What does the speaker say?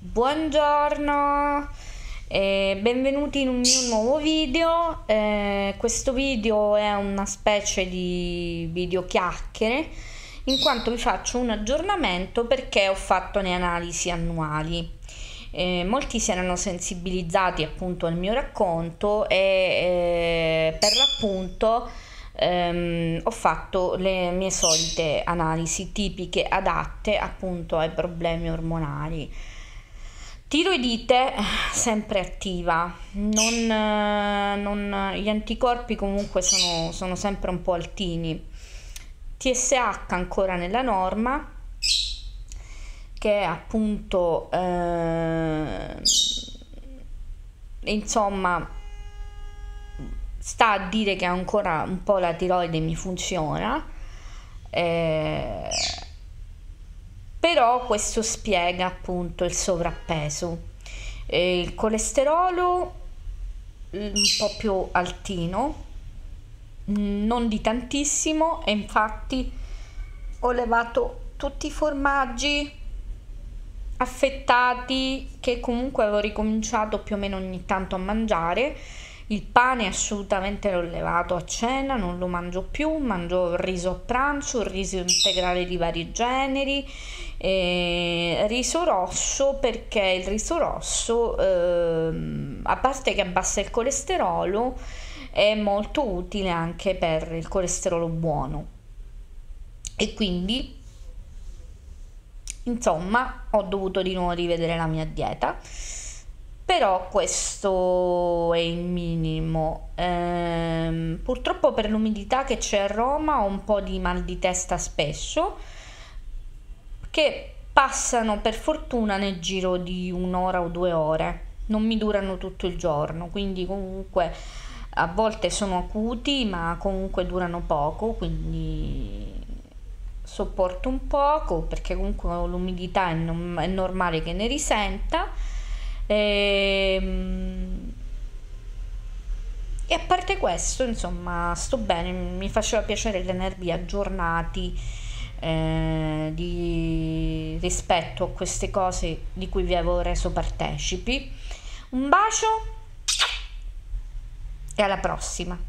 Buongiorno e benvenuti in un mio nuovo video. Eh, questo video è una specie di video chiacchiere in quanto vi faccio un aggiornamento perché ho fatto le analisi annuali. Eh, molti si erano sensibilizzati appunto al mio racconto e eh, per l'appunto ehm, ho fatto le mie solite analisi tipiche adatte appunto ai problemi ormonali Tiroidite sempre attiva, non, non, gli anticorpi comunque sono, sono, sempre un po' altini. TSH ancora nella norma, che appunto eh, insomma sta a dire che ancora un po' la tiroide mi funziona. Eh, però questo spiega appunto il sovrappeso. E il colesterolo un po' più altino, non di tantissimo e infatti ho levato tutti i formaggi affettati che comunque avevo ricominciato più o meno ogni tanto a mangiare il pane assolutamente l'ho levato a cena, non lo mangio più, mangio riso a pranzo, riso integrale di vari generi, eh, riso rosso perché il riso rosso, eh, a parte che abbassa il colesterolo, è molto utile anche per il colesterolo buono. E quindi, insomma, ho dovuto di nuovo rivedere la mia dieta però questo è il minimo. Ehm, purtroppo per l'umidità che c'è a Roma ho un po' di mal di testa spesso, che passano per fortuna nel giro di un'ora o due ore, non mi durano tutto il giorno, quindi comunque a volte sono acuti, ma comunque durano poco, quindi sopporto un poco perché comunque l'umidità è, non, è normale che ne risenta Ehm, e, a parte questo, insomma, sto bene, mi faceva piacere tenervi aggiornati eh, di, rispetto a queste cose di cui vi avevo reso partecipi. Un bacio e alla prossima!